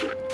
Thank you.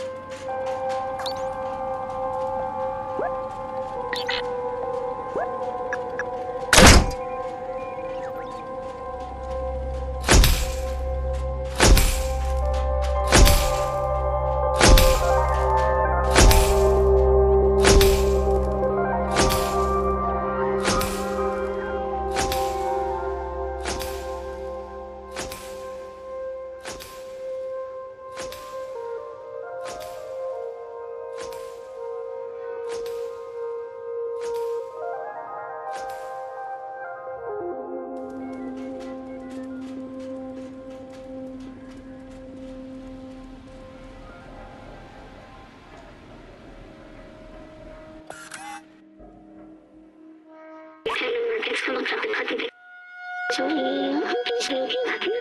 Come on, something I think. So, yeah, please do you have to?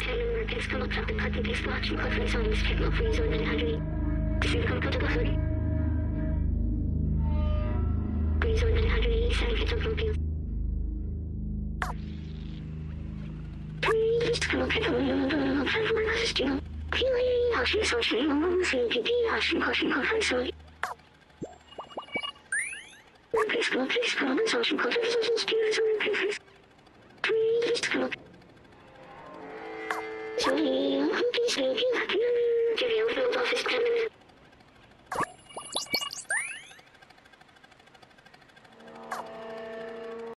Cannon markets come up, something I think is watching conference on this techno free zone and hundred. This is comfortable for me. Free zone and hundred, seven hits of local. Please come up, something I think is watching conference on this techno free zone and hundred. 因为好是说是我们是 P P 好是好是好很所以。Please call, please call, and social call, social skills, please. Please call. Sorry, I'm please making a clear, clear, clear, clear, clear, clear, clear,